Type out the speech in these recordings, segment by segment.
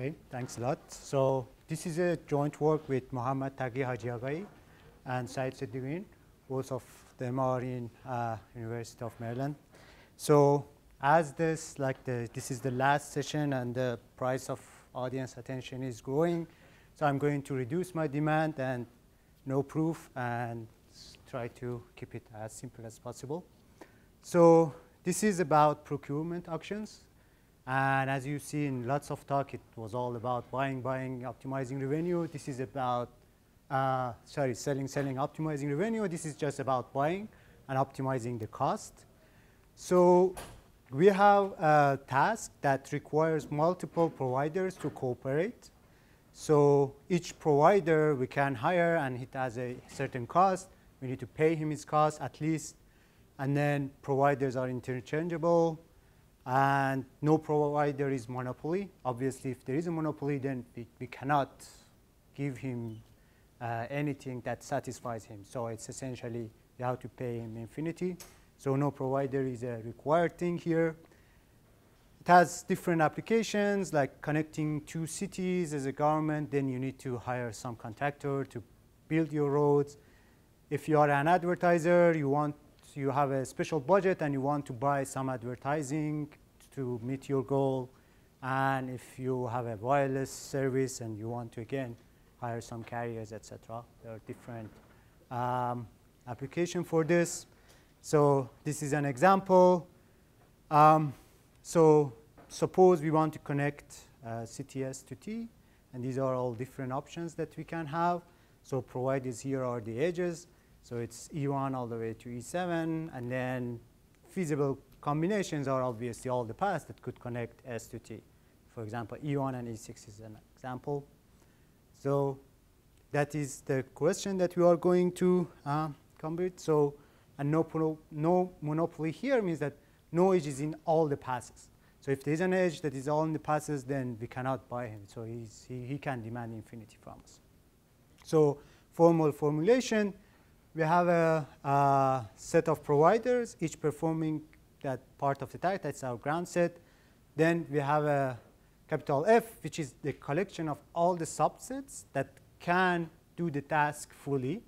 Okay, thanks a lot. So this is a joint work with Mohammad Taghi Hajiaghayi and Saeed Seddighin. Both of them are in uh, University of Maryland. So as this, like the, this is the last session and the price of audience attention is growing, so I'm going to reduce my demand and no proof and try to keep it as simple as possible. So this is about procurement auctions. And as you see in lots of talk, it was all about buying, buying, optimizing revenue. This is about, uh, sorry, selling, selling, optimizing revenue. This is just about buying and optimizing the cost. So we have a task that requires multiple providers to cooperate. So each provider we can hire and it has a certain cost. We need to pay him his cost at least. And then providers are interchangeable and no provider is monopoly. Obviously, if there is a monopoly, then we, we cannot give him uh, anything that satisfies him. So it's essentially you have to pay him infinity. So no provider is a required thing here. It has different applications like connecting two cities as a government. Then you need to hire some contractor to build your roads. If you are an advertiser, you want you have a special budget and you want to buy some advertising to meet your goal. And if you have a wireless service and you want to, again, hire some carriers, etc., there are different um, application for this. So this is an example. Um, so suppose we want to connect uh, CTS to T, and these are all different options that we can have. So provided here are the edges. So it's E1 all the way to E7, and then feasible combinations are obviously all the paths that could connect S to T. For example, E1 and E6 is an example. So that is the question that we are going to uh, compute. So and no, no monopoly here means that no edge is in all the passes. So if there is an edge that is all in the passes, then we cannot buy him. So he, he can demand infinity from us. So formal formulation, we have a, a, set of providers, each performing that part of the task. That's our ground set. Then we have a capital F, which is the collection of all the subsets that can do the task fully.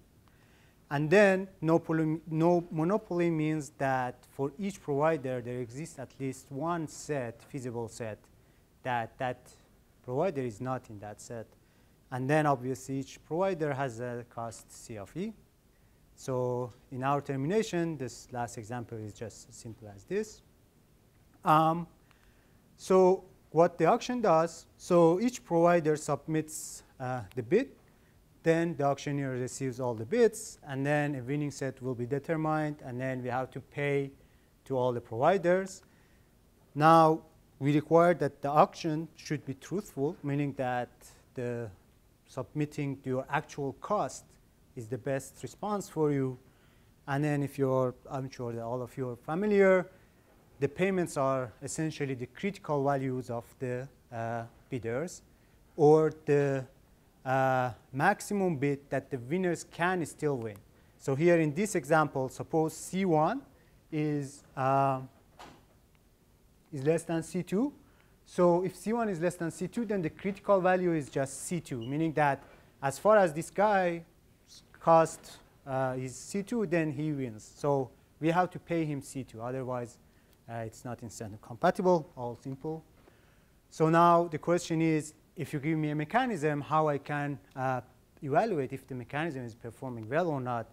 And then no, no monopoly means that for each provider, there exists at least one set, feasible set, that that provider is not in that set. And then obviously each provider has a cost C of E. So in our termination, this last example is just as simple as this. Um, so what the auction does, so each provider submits uh, the bid, then the auctioneer receives all the bids, and then a winning set will be determined, and then we have to pay to all the providers. Now, we require that the auction should be truthful, meaning that the submitting your actual cost is the best response for you. And then if you're, I'm sure that all of you are familiar, the payments are essentially the critical values of the uh, bidders or the uh, maximum bid that the winners can still win. So here in this example, suppose C1 is, uh, is less than C2. So if C1 is less than C2, then the critical value is just C2, meaning that as far as this guy cost uh, is C2, then he wins. So we have to pay him C2. Otherwise, uh, it's not incentive compatible, all simple. So now the question is, if you give me a mechanism, how I can uh, evaluate if the mechanism is performing well or not.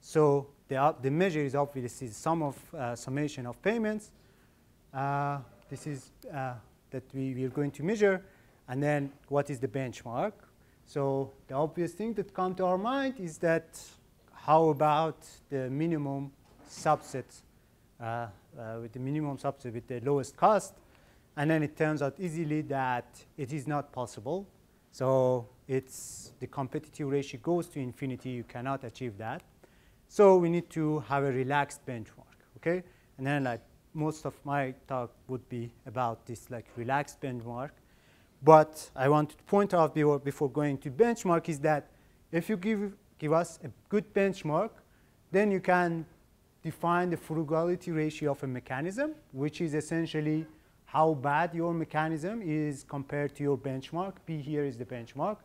So the, the measure is obviously the sum of uh, summation of payments. Uh, this is uh, that we, we are going to measure. And then what is the benchmark? So the obvious thing that comes to our mind is that how about the minimum subset uh, uh, with the minimum subset with the lowest cost? And then it turns out easily that it is not possible. So it's the competitive ratio goes to infinity. You cannot achieve that. So we need to have a relaxed benchmark, okay? And then like most of my talk would be about this like relaxed benchmark. But I want to point out before, before going to benchmark is that if you give, give us a good benchmark, then you can define the frugality ratio of a mechanism, which is essentially how bad your mechanism is compared to your benchmark. P here is the benchmark.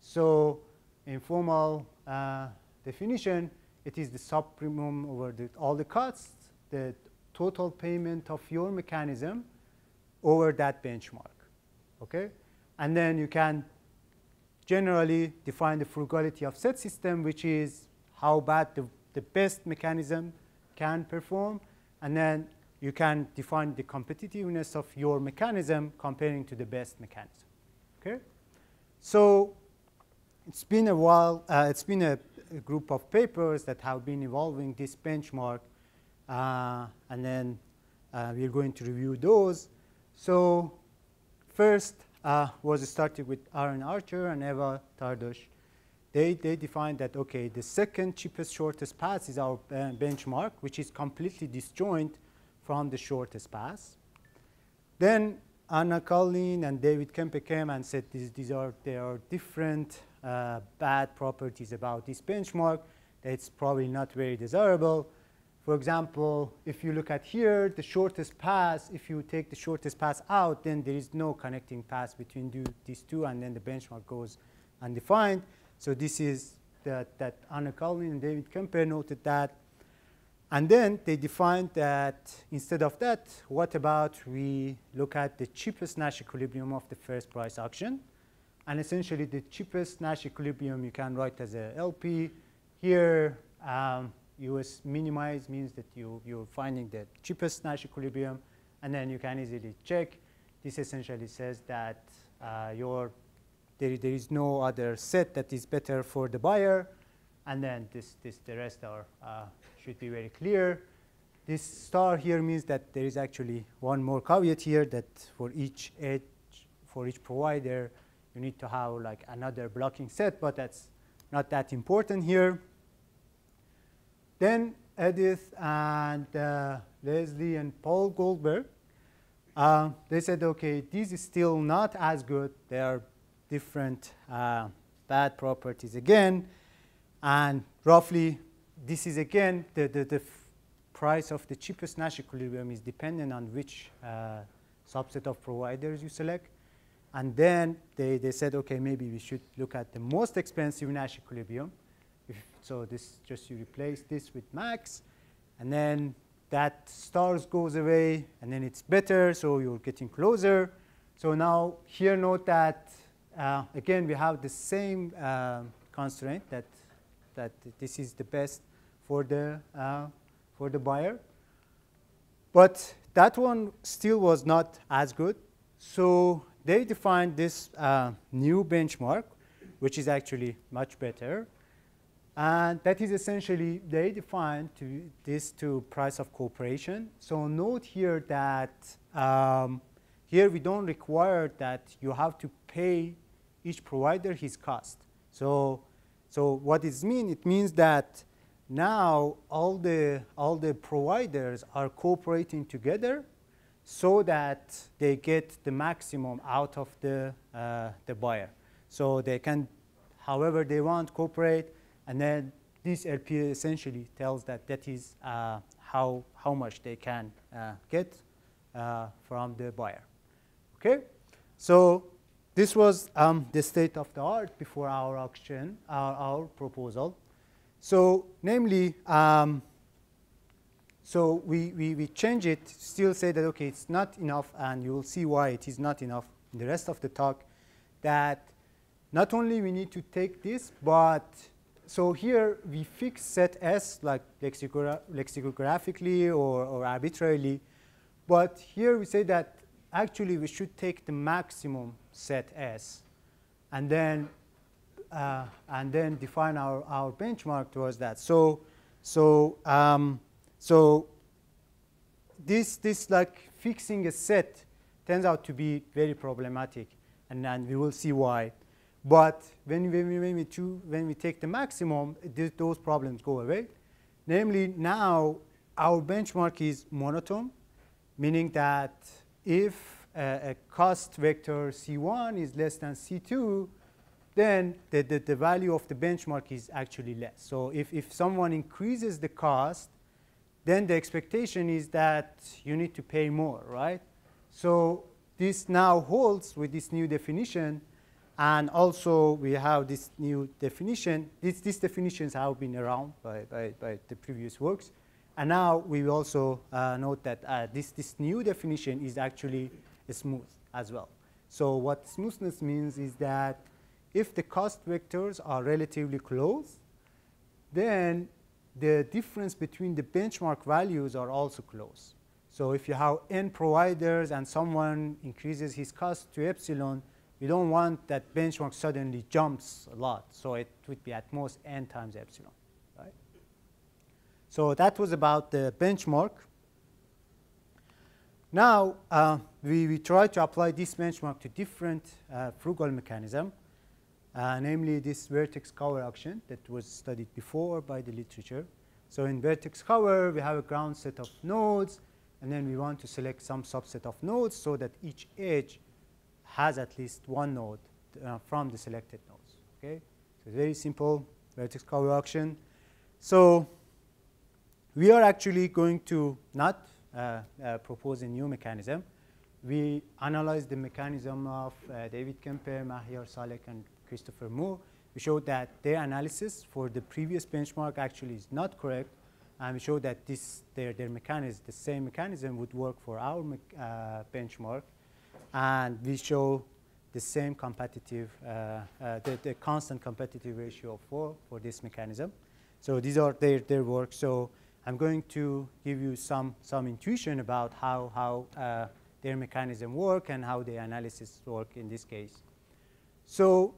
So in formal uh, definition, it is the supremum over the, all the costs, the total payment of your mechanism over that benchmark. Okay? And then you can generally define the frugality of set system, which is how bad the, the best mechanism can perform. And then you can define the competitiveness of your mechanism comparing to the best mechanism. Okay? So it's been a while, uh, it's been a, a, group of papers that have been evolving this benchmark, uh, and then uh, we're going to review those. So first uh, was started with Aaron Archer and Eva Tardos. They, they defined that, okay, the second cheapest shortest path is our benchmark, which is completely disjoint from the shortest path. Then Anna Karlin and David Kempe came and said these, these are, there are different uh, bad properties about this benchmark. It's probably not very desirable. For example, if you look at here, the shortest path, if you take the shortest path out, then there is no connecting path between do, these two, and then the benchmark goes undefined. So this is that, that Anna Karlin and David Kempe noted that. And then they defined that instead of that, what about we look at the cheapest Nash equilibrium of the first price auction? And essentially, the cheapest Nash equilibrium you can write as a LP. Here, um, US minimize means that you, you're finding the cheapest Nash equilibrium, and then you can easily check. This essentially says that uh, your, there, there is no other set that is better for the buyer, and then this, this, the rest are, uh, should be very clear. This star here means that there is actually one more caveat here that for each edge, for each provider, you need to have like another blocking set, but that's not that important here. Then Edith and uh, Leslie and Paul Goldberg, uh, they said, okay, this is still not as good. There are different uh, bad properties again. And roughly, this is again, the, the, the price of the cheapest Nash equilibrium is dependent on which uh, subset of providers you select. And then they, they said, okay, maybe we should look at the most expensive Nash equilibrium. So this just you replace this with max, and then that stars goes away, and then it's better, so you're getting closer. So now here note that, uh, again, we have the same uh, constraint that, that this is the best for the, uh, for the buyer. But that one still was not as good. So they defined this uh, new benchmark, which is actually much better. And that is essentially, they define to this to price of cooperation. So note here that um, here we don't require that you have to pay each provider his cost. So, so what does mean? It means that now all the, all the providers are cooperating together so that they get the maximum out of the, uh, the buyer. So they can, however they want, cooperate and then this LPA essentially tells that that is uh, how, how much they can uh, get uh, from the buyer. Okay? So this was um, the state of the art before our auction, our, our proposal. So namely, um, so we, we, we change it, still say that, okay, it's not enough, and you will see why it is not enough in the rest of the talk, that not only we need to take this, but so here we fix set S like lexicogra lexicographically or, or arbitrarily. But here we say that actually we should take the maximum set S and then uh, and then define our, our benchmark towards that. So so um, so this this like fixing a set turns out to be very problematic and, and we will see why. But when, when, we, when, we, choose, when we take the maximum, th those problems go away. Namely, now our benchmark is monotone, meaning that if a, a cost vector C1 is less than C2, then the, the, the, value of the benchmark is actually less. So if, if someone increases the cost, then the expectation is that you need to pay more, right? So this now holds with this new definition. And also we have this new definition. This, these definitions have been around by, by, by the previous works. And now we also uh, note that uh, this, this new definition is actually smooth as well. So what smoothness means is that if the cost vectors are relatively close, then the difference between the benchmark values are also close. So if you have n providers and someone increases his cost to epsilon, we don't want that benchmark suddenly jumps a lot. So it would be at most n times epsilon. Right? So that was about the benchmark. Now, uh, we, we try to apply this benchmark to different uh, frugal mechanism, uh, namely this vertex cover action that was studied before by the literature. So in vertex cover, we have a ground set of nodes, and then we want to select some subset of nodes so that each edge has at least one node uh, from the selected nodes. Okay, so very simple vertex cover action. So we are actually going to not uh, uh, propose a new mechanism. We analyzed the mechanism of uh, David Kempe, Mahyar Salek, and Christopher Moore. We showed that their analysis for the previous benchmark actually is not correct. And we showed that this, their, their mechanism, the same mechanism would work for our uh, benchmark. And we show the same competitive, uh, uh, the, the, constant competitive ratio of 4 for this mechanism. So these are their, their work. So I'm going to give you some, some intuition about how, how uh, their mechanism work and how the analysis work in this case. So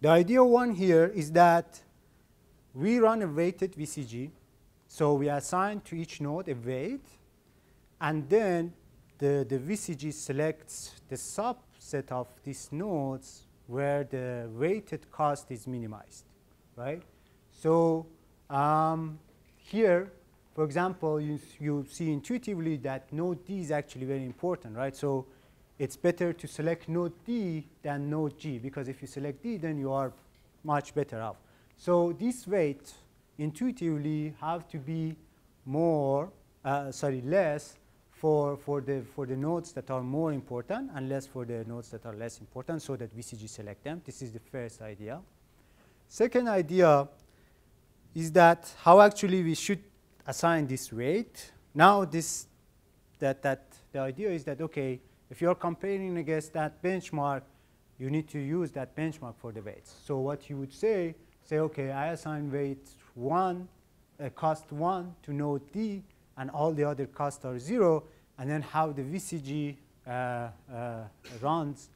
the idea one here is that we run a weighted VCG. So we assign to each node a weight, and then the, the VCG selects the subset of these nodes where the weighted cost is minimized, right? So um, here, for example, you, you see intuitively that node D is actually very important, right? So it's better to select node D than node G, because if you select D, then you are much better off. So this weight intuitively have to be more, uh, sorry, less for, for, the, for the nodes that are more important and less for the nodes that are less important so that VCG select them. This is the first idea. Second idea is that how actually we should assign this weight. Now this, that, that the idea is that, okay, if you're comparing against that benchmark, you need to use that benchmark for the weights. So what you would say, say, okay, I assign weight 1, uh, cost 1 to node D, and all the other costs are 0, and then how the VCG uh, uh, runs,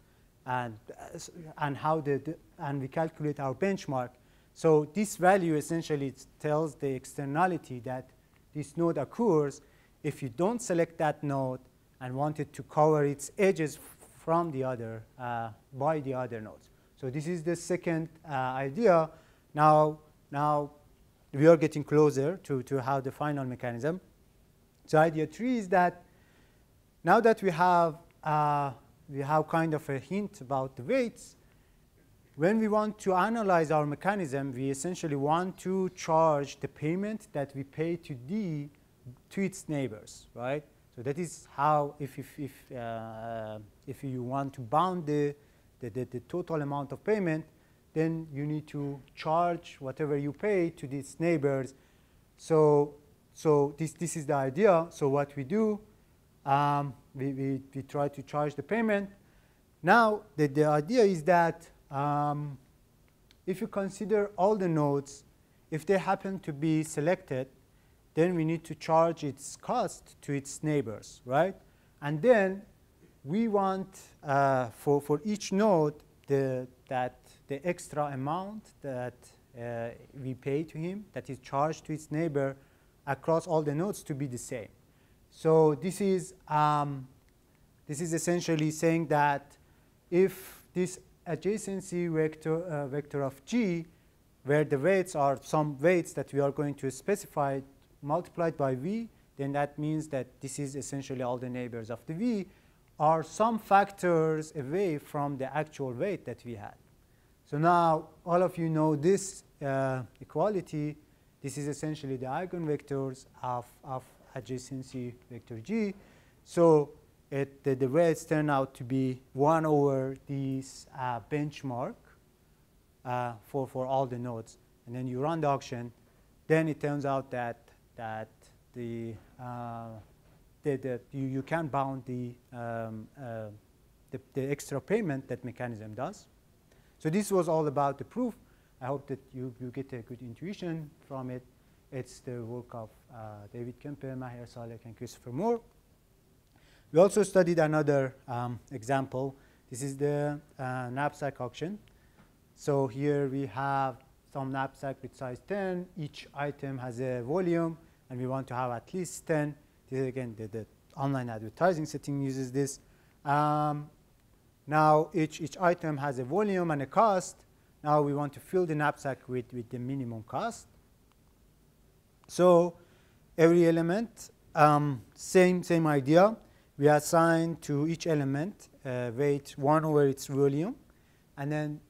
and, uh, and how the, the, and we calculate our benchmark so this value essentially tells the externality that this node occurs if you don't select that node and want it to cover its edges from the other, uh, by the other nodes. So this is the second uh, idea. Now, now we are getting closer to, to how the final mechanism. So idea three is that now that we have, uh, we have kind of a hint about the weights, when we want to analyze our mechanism, we essentially want to charge the payment that we pay to D to its neighbors, right? So that is how, if, if, if, uh, if you want to bound the, the, the, the, total amount of payment, then you need to charge whatever you pay to these neighbors. So, so this, this is the idea. So what we do, um, we, we, we try to charge the payment. Now, the, the idea is that um, if you consider all the nodes, if they happen to be selected, then we need to charge its cost to its neighbors, right? And then we want uh, for, for each node the, that the extra amount that uh, we pay to him, that is charged to its neighbor across all the nodes to be the same. So this is, um, this is essentially saying that if this adjacency vector, uh, vector of G, where the weights are some weights that we are going to specify multiplied by V, then that means that this is essentially all the neighbors of the V, are some factors away from the actual weight that we had. So now all of you know this uh, equality. This is essentially the eigenvectors of, of adjacency vector G. So it, the, the turn out to be 1 over this uh, benchmark uh, for, for all the nodes. And then you run the auction, then it turns out that, that the, uh, you, you can bound the, um, uh, the, the extra payment that mechanism does. So this was all about the proof. I hope that you, you get a good intuition from it. It's the work of uh, David Kempe, Mahyar Salek, and Christopher Moore. We also studied another um, example. This is the uh, knapsack auction. So here we have some knapsack with size 10. Each item has a volume, and we want to have at least 10. This is again the, the online advertising setting uses this. Um, now each, each item has a volume and a cost. Now we want to fill the knapsack with, with the minimum cost. So every element, um, same, same idea. We assign to each element uh, weight 1 over its volume. And then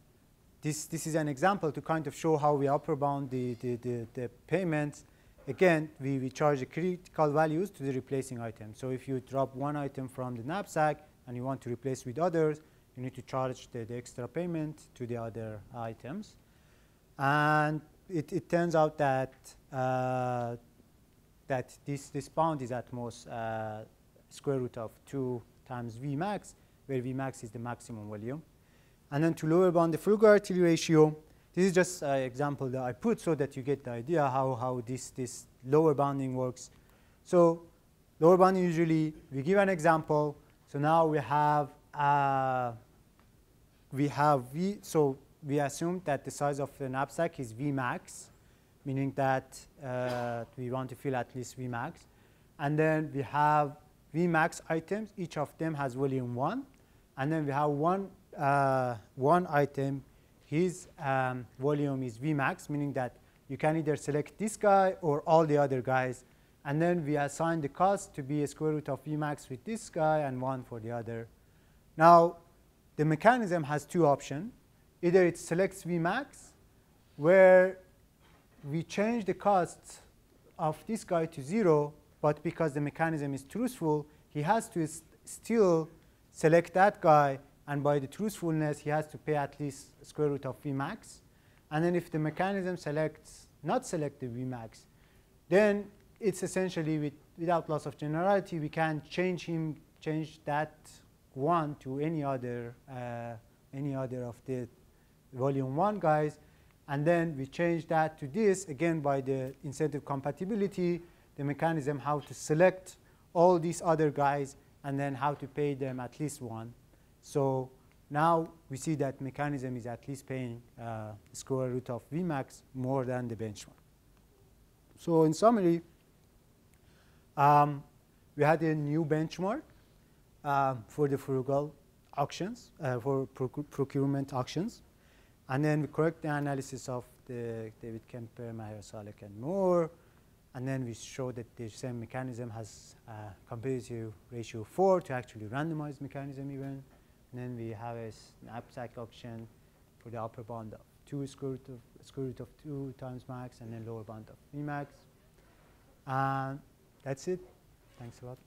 this, this is an example to kind of show how we upper bound the, the, the, the payments. Again, we, we charge the critical values to the replacing item. So if you drop one item from the knapsack and you want to replace with others, you need to charge the, the extra payment to the other items. And it, it turns out that uh, that this, this bound is at most uh, square root of 2 times V max, where V max is the maximum volume. And then to lower bound the frugality ratio, this is just an example that I put so that you get the idea how, how this, this lower bounding works. So lower bounding usually, we give an example. So now we have, uh, we have V, so we assume that the size of the knapsack is V max, meaning that uh, we want to fill at least V max. And then we have V max items, each of them has volume 1. And then we have one, uh, one item, his um, volume is V max, meaning that you can either select this guy or all the other guys. And then we assign the cost to be a square root of V max with this guy and 1 for the other. Now, the mechanism has two options. Either it selects Vmax, where we change the cost of this guy to zero, but because the mechanism is truthful, he has to st still select that guy, and by the truthfulness, he has to pay at least square root of Vmax. And then if the mechanism selects not select the Vmax, then it's essentially with, without loss of generality, we can change him, change that one to any other, uh, any other of the volume 1 guys. And then we change that to this, again, by the incentive compatibility, the mechanism how to select all these other guys and then how to pay them at least one. So now we see that mechanism is at least paying uh, square root of Vmax more than the benchmark. So in summary, um, we had a new benchmark uh, for the frugal auctions, uh, for procurement auctions. And then we correct the analysis of the David Kempe, Mahyar Salek, and Moore. And then we show that the same mechanism has a competitive ratio 4 to actually randomize mechanism even. And then we have a knapsack auction for the upper bound of 2 square root of, square root of 2 times max and then lower bound of V max. And that's it. Thanks a lot.